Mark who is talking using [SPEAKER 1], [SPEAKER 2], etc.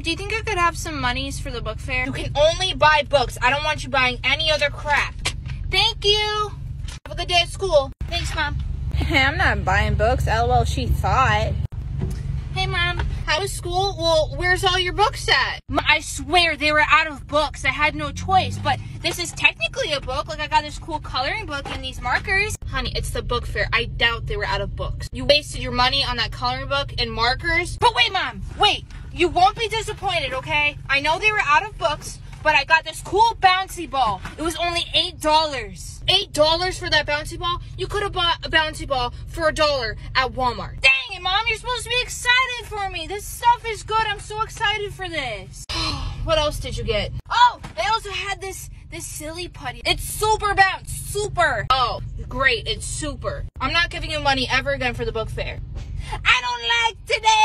[SPEAKER 1] Do you think I could have some monies for the book fair? You can only buy books. I don't want you buying any other crap. Thank you. Have a good day at school. Thanks, Mom.
[SPEAKER 2] Hey, I'm not buying books. LOL, she thought.
[SPEAKER 1] Hey, Mom. How was school? Well, where's all your books at? I swear they were out of books. I had no choice. But this is technically a book. Like, I got this cool coloring book and these markers. Honey, it's the book fair. I doubt they were out of books. You wasted your money on that coloring book and markers. But wait, Mom. Wait. You won't be disappointed, okay? I know they were out of books, but I got this cool bouncy ball. It was only $8. Eight dollars for that bouncy ball? You could have bought a bouncy ball for a dollar at Walmart. Dang it, Mom, you're supposed to be excited for me. This stuff is good. I'm so excited for this. what else did you get? Oh, they also had this this silly putty. It's super bounce, super. Oh, great, it's super. I'm not giving you money ever again for the book fair. I don't like today.